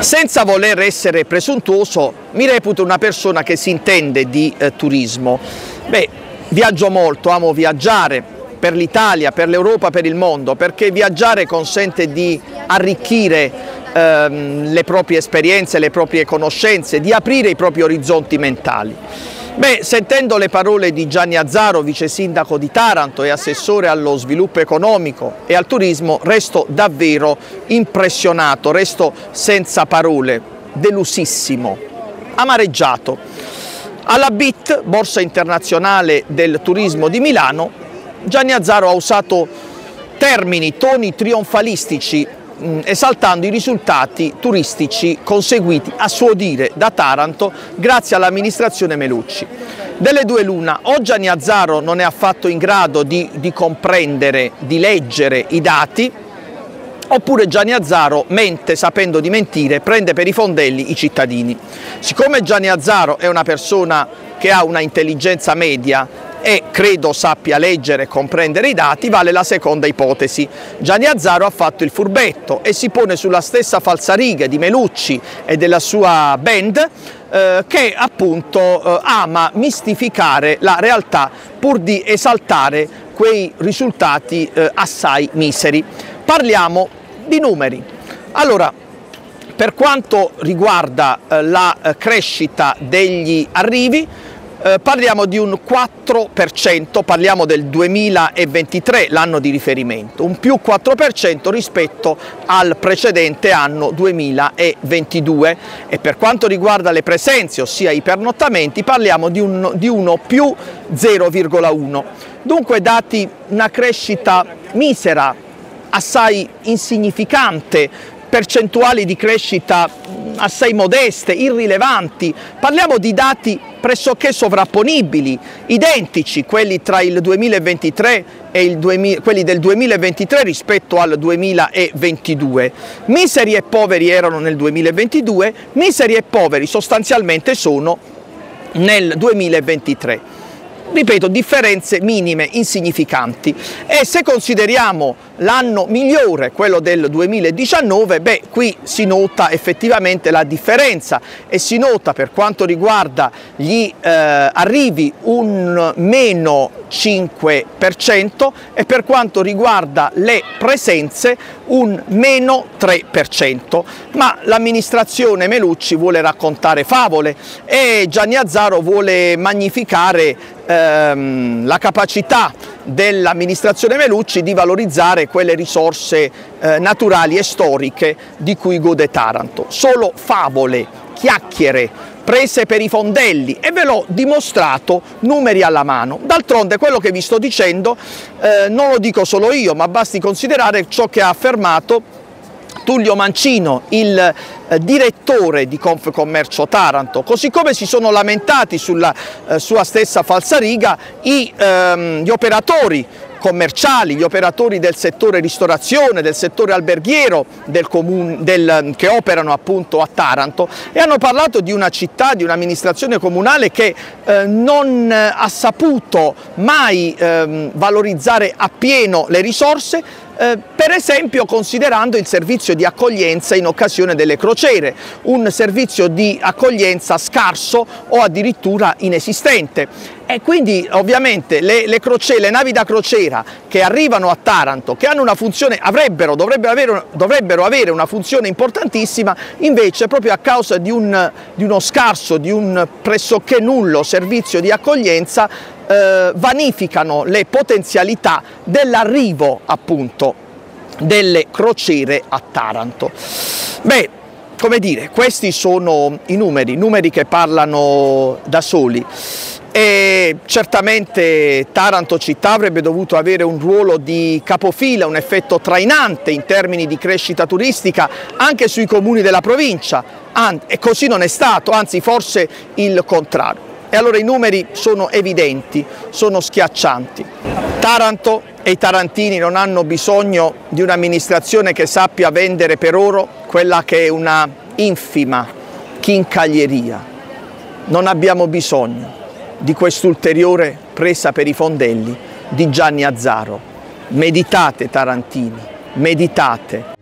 Senza voler essere presuntuoso, mi reputo una persona che si intende di eh, turismo. Beh, viaggio molto, amo viaggiare per l'Italia, per l'Europa, per il mondo, perché viaggiare consente di arricchire ehm, le proprie esperienze, le proprie conoscenze, di aprire i propri orizzonti mentali. Beh, sentendo le parole di Gianni Azzaro, vice sindaco di Taranto e assessore allo sviluppo economico e al turismo, resto davvero impressionato, resto senza parole, delusissimo, amareggiato. Alla BIT, Borsa Internazionale del Turismo di Milano, Gianni Azzaro ha usato termini, toni trionfalistici esaltando i risultati turistici conseguiti a suo dire da Taranto grazie all'amministrazione Melucci. Delle due l'una, o Gianni Azzaro non è affatto in grado di, di comprendere, di leggere i dati, oppure Gianni Azzaro mente sapendo di mentire, prende per i fondelli i cittadini. Siccome Gianni Azzaro è una persona che ha una intelligenza media e credo sappia leggere e comprendere i dati, vale la seconda ipotesi. Gianni Azzaro ha fatto il furbetto e si pone sulla stessa falsariga di Melucci e della sua band eh, che appunto eh, ama mistificare la realtà pur di esaltare quei risultati eh, assai miseri. Parliamo di numeri. Allora, per quanto riguarda eh, la eh, crescita degli arrivi, eh, parliamo di un 4%, parliamo del 2023, l'anno di riferimento, un più 4% rispetto al precedente anno 2022 e per quanto riguarda le presenze, ossia i pernottamenti, parliamo di, un, di uno più 0,1. Dunque dati una crescita misera, assai insignificante, percentuali di crescita assai modeste, irrilevanti, parliamo di dati pressoché sovrapponibili, identici quelli tra il 2023 e il 2000, quelli del 2023 rispetto al 2022. Miseri e poveri erano nel 2022, miseri e poveri sostanzialmente sono nel 2023 ripeto, differenze minime, insignificanti. E se consideriamo l'anno migliore, quello del 2019, beh, qui si nota effettivamente la differenza e si nota per quanto riguarda gli eh, arrivi un meno 5% e per quanto riguarda le presenze un meno 3%. Ma l'amministrazione Melucci vuole raccontare favole e Gianni Azzaro vuole magnificare ehm, la capacità dell'amministrazione Melucci di valorizzare quelle risorse eh, naturali e storiche di cui gode Taranto. Solo favole, chiacchiere, prese per i fondelli e ve l'ho dimostrato numeri alla mano. D'altronde quello che vi sto dicendo eh, non lo dico solo io, ma basti considerare ciò che ha affermato Tullio Mancino, il eh, direttore di Confcommercio Taranto, così come si sono lamentati sulla eh, sua stessa falsariga i, ehm, gli operatori commerciali, gli operatori del settore ristorazione, del settore alberghiero del comune, del, che operano appunto a Taranto e hanno parlato di una città, di un'amministrazione comunale che eh, non ha saputo mai eh, valorizzare appieno le risorse eh, per esempio considerando il servizio di accoglienza in occasione delle crociere, un servizio di accoglienza scarso o addirittura inesistente. E quindi ovviamente le, le, crociere, le navi da crociera che arrivano a Taranto, che hanno una funzione, avrebbero, dovrebbero avere, dovrebbero avere una funzione importantissima, invece proprio a causa di, un, di uno scarso, di un pressoché nullo servizio di accoglienza eh, vanificano le potenzialità dell'arrivo appunto delle crociere a Taranto. Beh, come dire, questi sono i numeri, numeri che parlano da soli e certamente Taranto città avrebbe dovuto avere un ruolo di capofila, un effetto trainante in termini di crescita turistica anche sui comuni della provincia e così non è stato, anzi forse il contrario. E allora i numeri sono evidenti, sono schiaccianti. Taranto e i tarantini non hanno bisogno di un'amministrazione che sappia vendere per oro quella che è una infima chincaglieria. Non abbiamo bisogno di quest'ulteriore presa per i fondelli di Gianni Azzaro. Meditate tarantini, meditate.